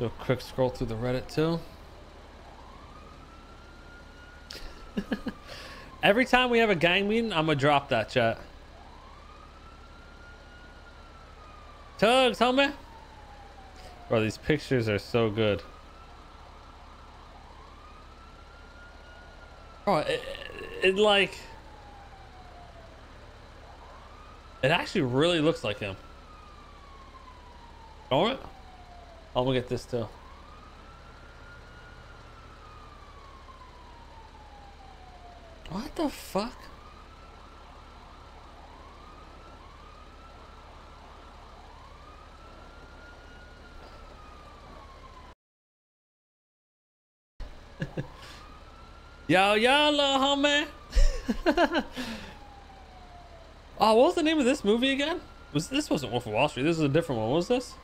Do a quick scroll through the Reddit too. Every time we have a gang meeting, I'm gonna drop that chat. Tugs, homie. Bro, these pictures are so good. Bro, it, it, like it actually really looks like him. Don't I'm gonna get this too. What the fuck? yo, yo, little homie. oh, what was the name of this movie again? Was this wasn't Wolf of Wall Street? This is a different one. What was this?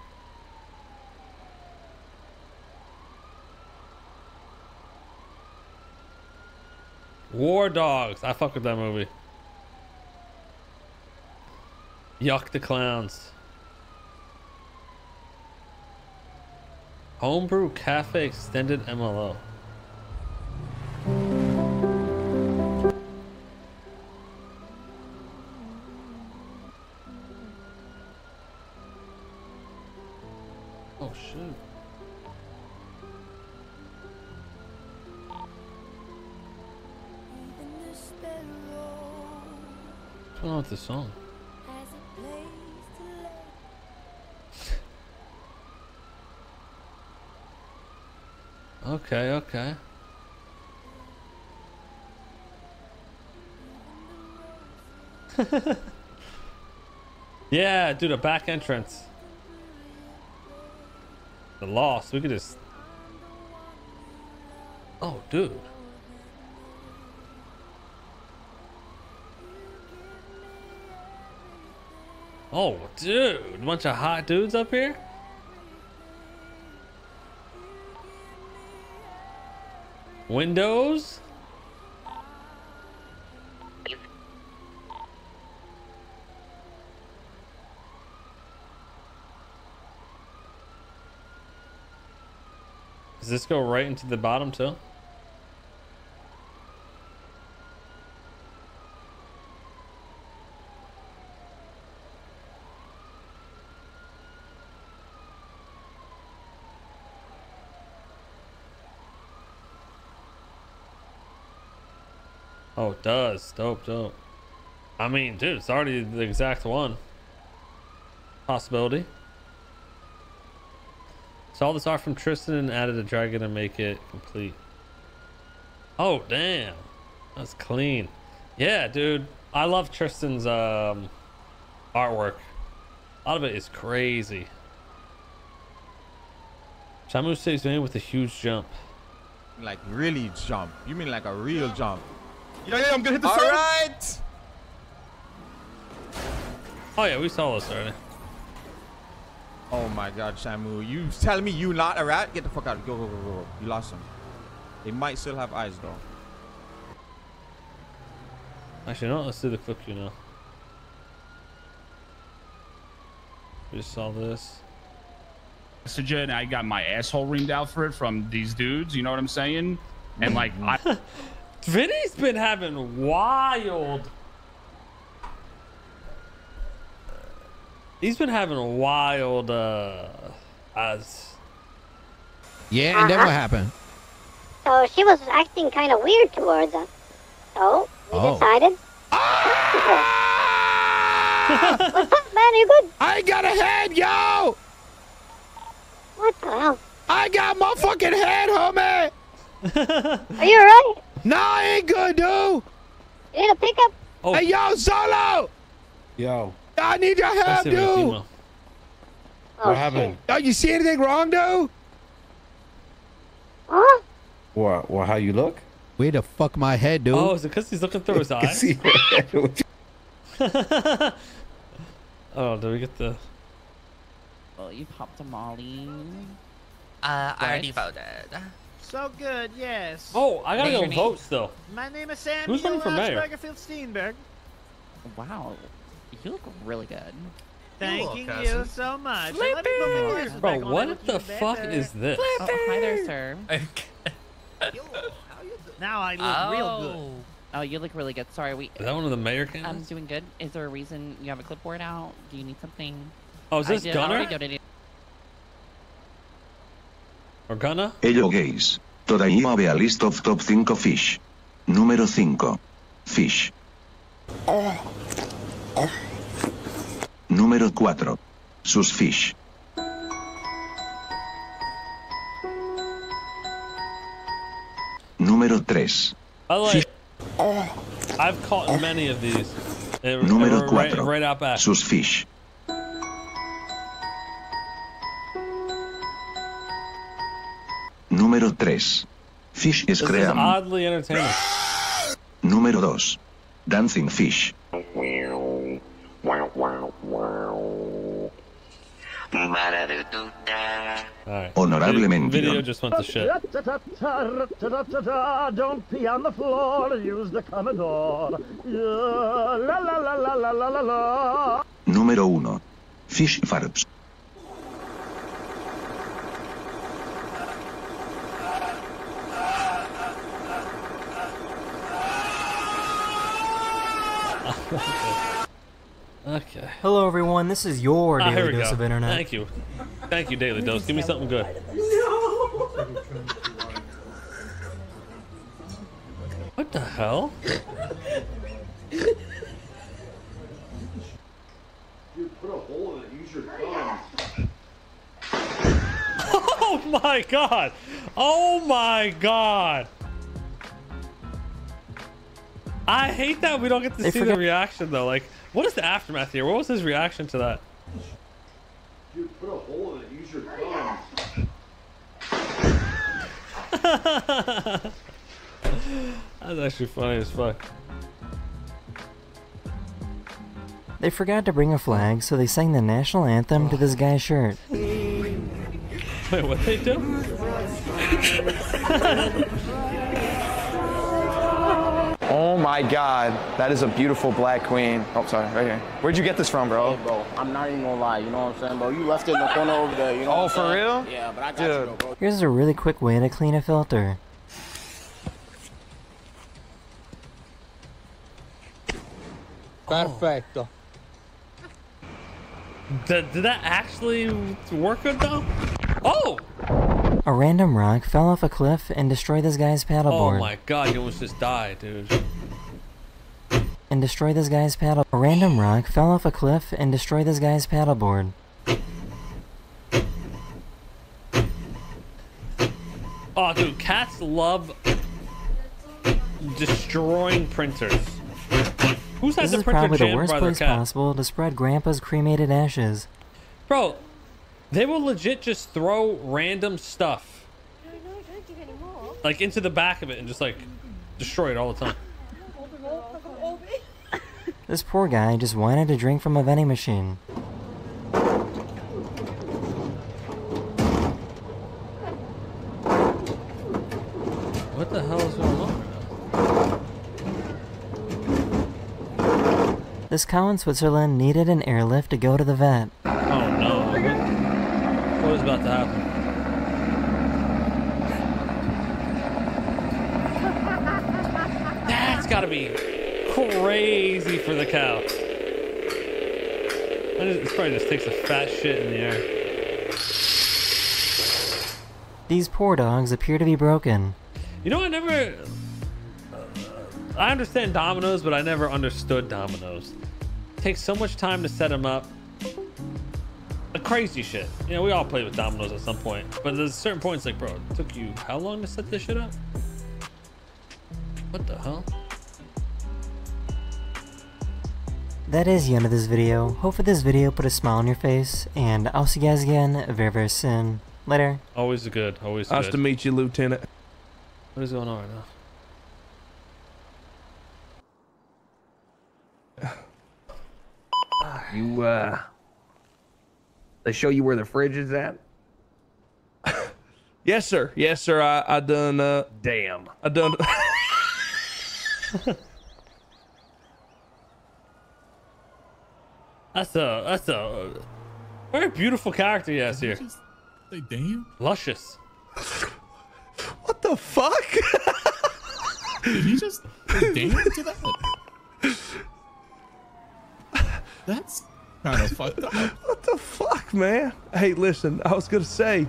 War Dogs. I fuck with that movie. Yuck the clowns. Homebrew Cafe Extended MLO. yeah, dude, the back entrance. The lost. We could just. Oh, dude. Oh, dude. Bunch of hot dudes up here? Windows? Does this go right into the bottom too? Oh, it does. Dope, dope. I mean, dude, it's already the exact one. Possibility. So all this art from Tristan and added a dragon to make it complete. Oh, damn. That's clean. Yeah, dude. I love Tristan's um, artwork. A lot of it is crazy. Shamu saves me with a huge jump. Like really jump. You mean like a real jump. Yeah, yeah, I'm gonna hit the All sun. right. Oh yeah, we saw this already. Oh my god, Shamu. You telling me you not a rat? Get the fuck out. Go, go, go, go. You lost him. They might still have eyes though. Actually, no, let's do the clip you know. We just saw this. messenger and I got my asshole reamed out for it from these dudes. You know what I'm saying? And like, I, Vinny's been having wild. He's been having wild uh as Yeah, and then what happened? So she was acting kind of weird towards us. So we Oh. decided. What's up, man? You good? I got a head, yo! What the hell? I got my fucking head, homie! Are you alright? No, I ain't good, dude! You need a pickup? Oh. Hey, yo, Solo! Yo, I need your help, see what you're dude! talking Oh, what happened? Yo, you see anything wrong, dude? Huh? What? What? How you look? Way to fuck my head, dude. Oh, is it because he's looking through his eyes? See what- oh, did we get the? Oh, you popped a molly. Uh, I already voted. So good, yes. Oh, I gotta What's go vote still. My name is Sam. Who's running for mayor? Steenberg. Wow, you look really good. Thanking you cousin. so much. Let me put my glasses Bro, back on. I what the fuck better. is this? Oh, hi there, sir. Now I look real oh. good. Oh. Oh, you look really good. Sorry, we. Is that one of the mayor I'm doing good. Is there a reason you have a clipboard out? Do you need something? Oh, is this did already Gunner? donated. Or Gunner? Hello gays. Todavía ve a list of top 5 fish. Número 5. Fish. Oh. Número 4. Sus fish. Número 3. By the way, I've caught many of these. They were- they Número were right, 4. right out back. Sus fish. Número 3. Fish is This is cream. oddly entertaining. Número 2. Dancing fish. Alright. Honorablemente. Video just went to shit. Don't pee on the floor. Use the Commodore. La la la la la la la la. Número 1. Fish farts. Okay. Hello, everyone. This is your Ah, daily we dose go. of internet. Thank you. Thank you, Daily Dose. Give me something good. No. What the hell? Oh my god! Oh my god! I hate that we don't get to They see forgot- the reaction though. Like, what is the aftermath here? What was his reaction to that? That's actually funny as fuck. They forgot to bring a flag, so they sang the national anthem to this guy's shirt. Wait, what they do? my god, that is a beautiful black queen. Oh, sorry, right here. Where'd you get this from, bro? bro. I'm not even gonna lie, you know what I'm saying, bro? You left it in the corner over there, you know Oh, what I'm for saying? real? Yeah, but I got Dude. you, though, bro. Here's a really quick way to clean a filter. Perfecto. Oh. Did, did that actually work good though? Oh! A random rock fell off a cliff and destroyed this guy's paddleboard. Oh my god, you almost just died, dude. And destroyed this guy's paddle. A random rock fell off a cliff and destroyed this guy's paddleboard. Oh, dude, cats love destroying printers. Who's had This the is printer probably the worst place cat? possible to spread Grandpa's cremated ashes. Bro, they will legit just throw random stuff like into the back of it and just like destroy it all the time. This poor guy just wanted to drink from a vending machine. What the hell is going on? This cow in Switzerland needed an airlift to go to the vet. Oh no. What, is about to happen? That's gotta be crazy for the cow. It probably just takes a fat shit in the air. These poor dogs appear to be broken. You know, I never. Uh, I understand dominoes, but I never understood dominoes. It takes so much time to set them up. The crazy shit. You know, we all played with dominoes at some point, but there's certain points like, bro, it took you how long to set this shit up? What the hell? That is the end of this video. Hopefully this video put a smile on your face, and I'll see you guys again very, very soon. Later. Always good. Always Nice good. to meet you, Lieutenant. What is going on right now? You, uh. They show you where the fridge is at? yes, sir. Yes, sir. I, I done, uh. Damn. I done. That's a that's a very beautiful character he has here. Say damn. Luscious. What the fuck? Did he just say damn to that? That's kind of fucked up. What the fuck, man? Hey, listen, I was gonna say,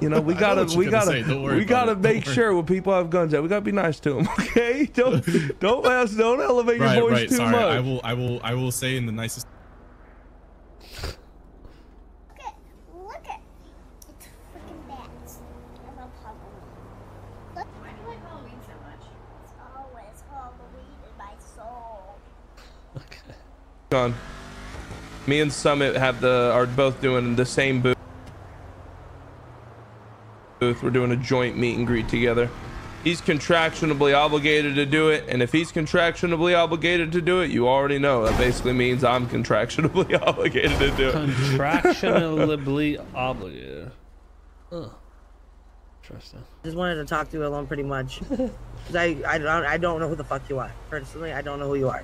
you know, we gotta, what you're we gotta, say. Don't worry we gotta it. Make sure when people have guns out, we gotta be nice to them, okay? Don't, don't ask, don't elevate right, your voice right. too Sorry, much. I will, I will, I will say in the nicest. Look at it's freaking bats. I love Halloween. Look. Why do you like Halloween so much? It's always Halloween in my soul. On. Me and Summit have the are both doing the same booth. Booth. We're doing a joint meet and greet together. He's contractually obligated to do it, and if he's contractually obligated to do it, you already know that basically means I'm contractually obligated to do it. Contractionally obligated. Huh. Interesting. Just wanted to talk to you alone, pretty much. 'Cause I, I don't, I don't know who the fuck you are. Personally, I don't know who you are.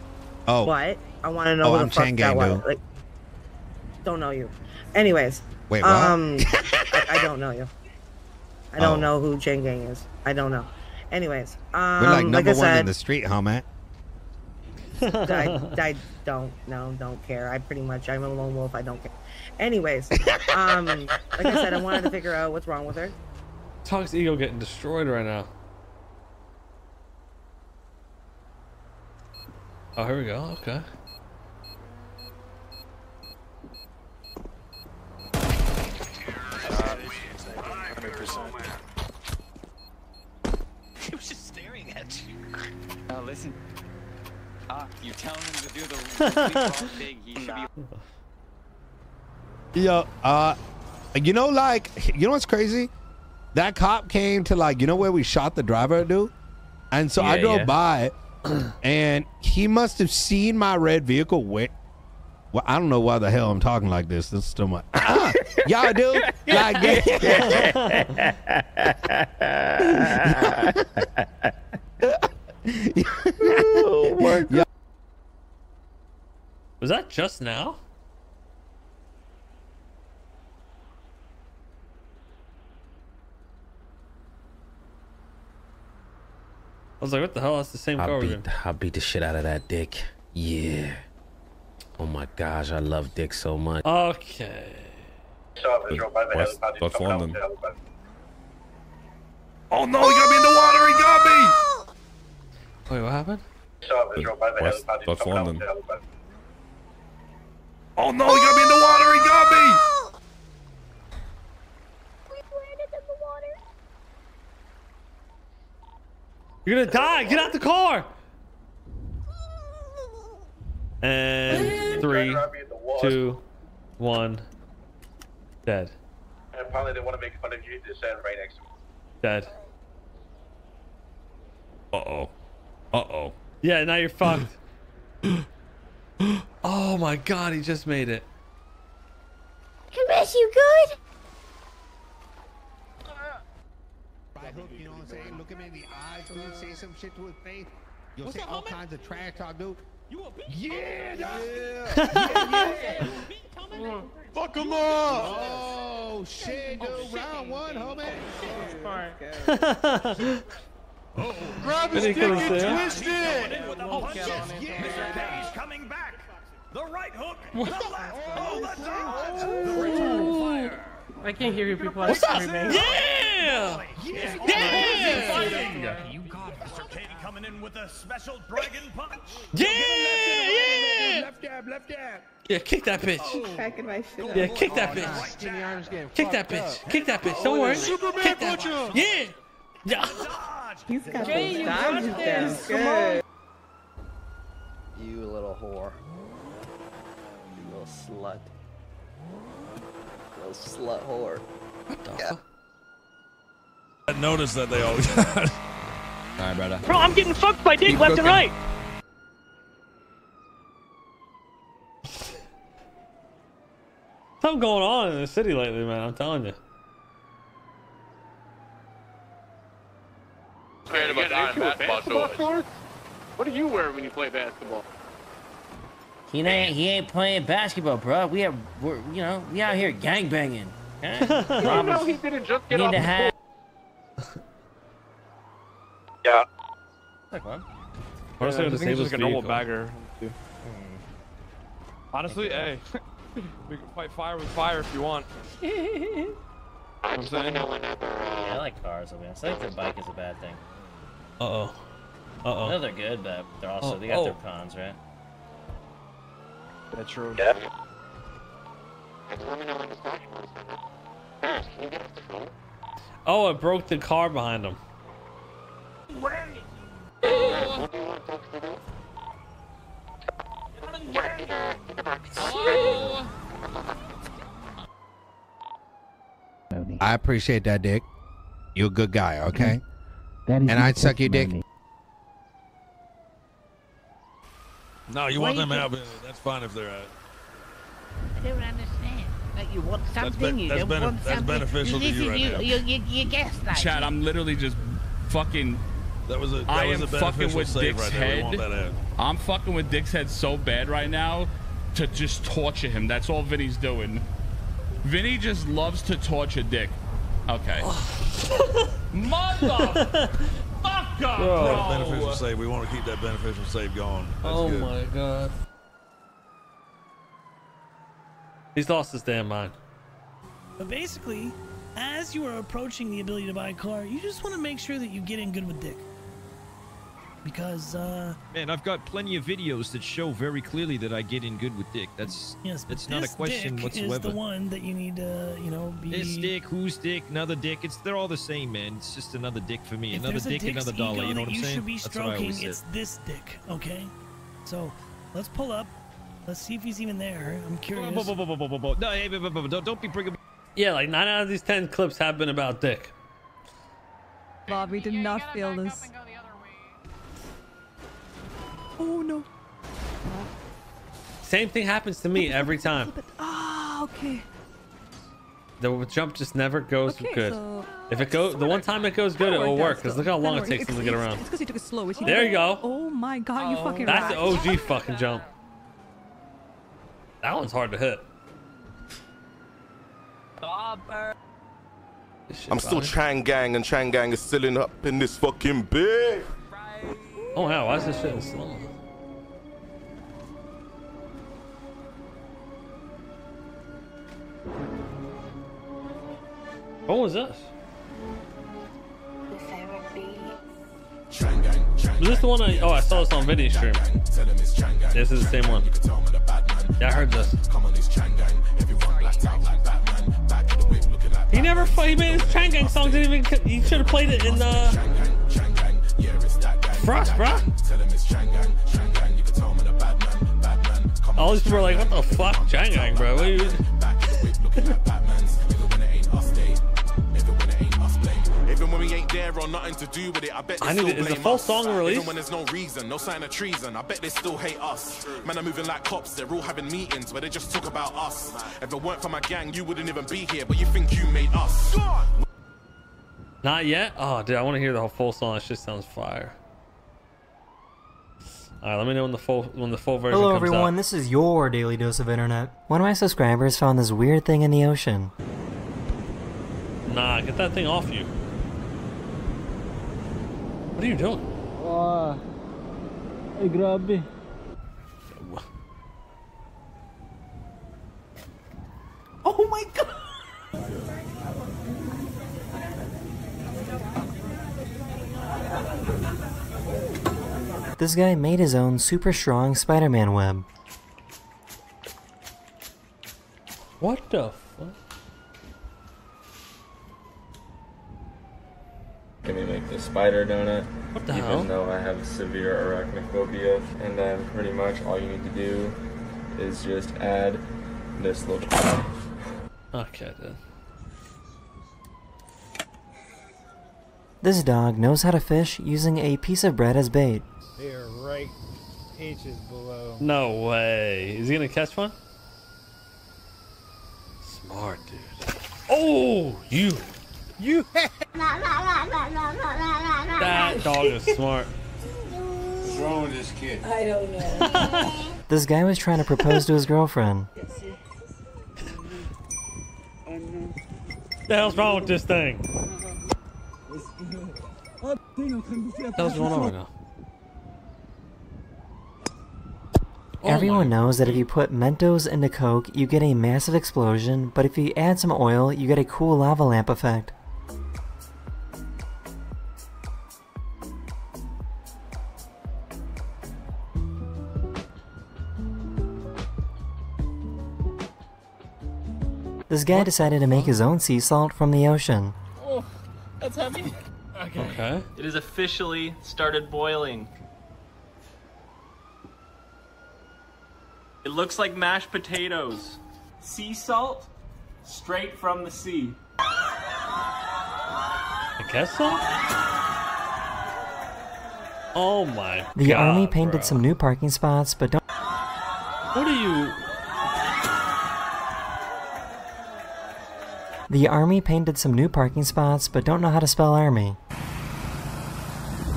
Oh. What? I want to know Oh, who the I'm fuck Chang that was. Like, don't know you. Anyways. Wait, what? Um, I, I don't know you. I don't Oh. know who Chang Gang is. I don't know. Anyways, um, We're like number I one in the street, homie. I, I don't know, don't care. I pretty much I'm a lone wolf. I don't care. Anyways, um, like I said, I wanted to figure out what's wrong with her. Talk's ego getting destroyed right now. Oh, here we go. Okay. He was just staring at you. Uh, listen. Ah, you telling him to do the complete wrong thing. He should be. Yo, uh, you know, like, you know what's crazy? That cop came to like, you know where we shot the driver, dude? And so I drove yeah. by, and he must have seen my red vehicle. Where, well, I don't know why the hell I'm talking like this. This is still my, Ah, y'all do like oh my God. Was that just now? Was like, what the hell? That's the same car. I'll beat, in. I'll beat the shit out of that dick. Yeah. Oh my gosh, I love dick so much. Okay. West, West London. Oh no, he got me in the water. He got me. Wait, what happened? West, West London. Oh no, he got me in the water. He got me. You're gonna die. Get out the car. And three, two, one, dead. And apparently they want to make fun of you. They're standing right next to me. Dead. Uh oh. Uh oh. Yeah, now you're fucked. oh my god, he just made it. Chris, you good? You know what I'm saying? Look him in the eyes, dude. Say some shit to his face. You'll say all kinds of trash talk, dude. You a bitch? Yeah, yeah, yeah, yeah. Fuck him up. Oh shit, dude. Oh, Round one, homie. Oh, Grab his dick and say? twist it. Oh, shit. Mr. K's coming back. The right hook. The left. Oh, oh the dodge. The return fire. I can't hear you people. What's up? screaming. Yeah! Yeah. You got Mr. K coming in with a special dragon punch. Yeah! Yeah! Left jab, left jab. Yeah, kick that bitch. Oh. Cracking my shit. Yeah, kick that bitch. Kick that bitch. Kick that bitch. Don't worry. Superman Kick that. puncher. Yeah. Yeah. He's got Jay, those you got down. this. Good. You little whore. You little slut. Little slut whore. What the fuck? I noticed that they always got. All right, brother. Bro, I'm getting fucked by dick Keep left cooking. and right. Something going on in the city lately, man. I'm telling you. What do you wear when you play basketball? He ain't he ain't playing basketball, bro. We have we're you know we out here gang banging. Okay? Promise. he didn't just get need off to have. Yeah. What else Yeah, are I gonna think it's disable just like a normal vehicle? bagger. Honestly, hey, we can fight fire with fire if you want. You know what I'm saying? Yeah, I like cars. I mean, I think the bike is a bad thing. Uh oh. Uh I know oh. they're good, but they're also Oh, they got their oh. cons, right? That's true. Yeah. Oh, it broke the car behind him. I appreciate that, Dick. You're a good guy, okay? That is and I'd suck your dick. No, you want them out, but that's fine if they're out. I don't understand. Like you want something, be- you that's don't bene- want that's something. beneficial to you is right you, now. You, you, you gaslight. Chad, I'm literally just fucking. That was a that I was am a fucking with Dick's right there. We want head. I'm fucking with Dick's head so bad right now to just torture him. That's all Vinny's doing. Vinny just loves to torture Dick. Okay. Mother fucker, Bro. Beneficial save. We want to keep that beneficial save going. That's oh good. my god. He's lost his damn mind. But basically, as you are approaching the ability to buy a car, you just want to make sure that you get in good with Dick. Because, uh, Man, I've got plenty of videos that show very clearly that I get in good with Dick. That's yes, but that's not a this question Dick whatsoever. is the one that you need to, you know, be. This dick, who's dick, another dick. It's they're all the same, man. It's just another dick for me. If another dick, another dollar. You know what I'm you saying? should be That's what I stroking, always it's said. this Dick, okay? So, let's pull up. Let's see if he's even there. I'm curious. No, hey, don't, don't be bringing. Yeah, like nine out of these ten clips have been about Dick. Bobby did not feel this. Oh no. Same thing happens to me every time. Ah, okay. The jump just never goes Okay, good. so- if it goes, the one time it goes good, it will work. Cause look how long it takes worked. them to get around. It's because he took it slow. Is he There you go. Oh my god, you fucking That's the. OG fucking jump. That one's hard to hit. I'm still Chang Gang, and Chang Gang is still in up in this fucking bit. Oh wow, why is this shit slow? What was this? Was this the one I, oh, I saw this on video stream. This is the same one. Yeah, I heard this. He never, fu- he made his Chang Gang didn't even, he should have played it in the Frost, bro. All these people are like, what the fuck, Chang Gang, bro? What are you... Even when we ain't there or nothing to do with it, I bet they I need still it. Is the full song released? Even when there's no reason, no sign of treason, I bet they still hate us. Men are moving like cops, they're all having meetings where they just talk about us. If it weren't for my gang, you wouldn't even be here, but you think you made us. Not yet? Oh, dude, I want to hear the whole full song. That shit sounds fire. All right, let me know when the full when the full version Hello comes everyone, out. this is your daily dose of internet. One of my subscribers found this weird thing in the ocean. Nah, get that thing off you. What are you doing? Wah. Ay, grabe. Oh my god! This guy made his own super strong Spider-Man web. What the fuck? Can we make the spider donut? What the Even hell? though I have severe arachnophobia, and then pretty much all you need to do is just add this little. Okay, then. This dog knows how to fish using a piece of bread as bait. They're right inches below. No way. Is he gonna catch one? Smart, dude. Oh, you. You. That dog is smart. What's wrong with this kid? I don't know. This guy was trying to propose to his girlfriend. the hell's wrong with this thing? What the hell's going on right now? Oh Everyone knows that if you put Mentos into Coke, you get a massive explosion, but if you add some oil, you get a cool lava lamp effect. This guy decided to make his own sea salt from the ocean. Oh, that's heavy. Okay. Okay. It is officially started boiling. It looks like mashed potatoes. Sea salt, straight from the sea. I guess so. Oh my The god. army painted bro. some new parking spots, but don't. What are you? The army painted some new parking spots, but don't know how to spell army.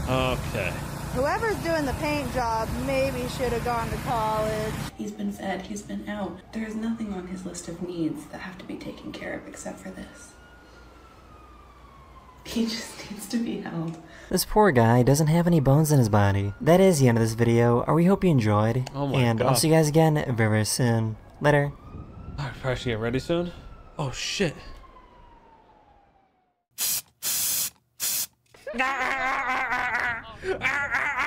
Okay. Whoever's doing the paint job maybe should have gone to college. He's been fed, he's been out. There's nothing on his list of needs that have to be taken care of except for this. He just needs to be held. This poor guy doesn't have any bones in his body. That is the end of this video. We hope you enjoyed. Oh my and I'll see you guys again very, very soon. Later. Alright, probably should get ready soon. Oh shit. Ah, ah, ah, ah, ah, ah, ah, ah,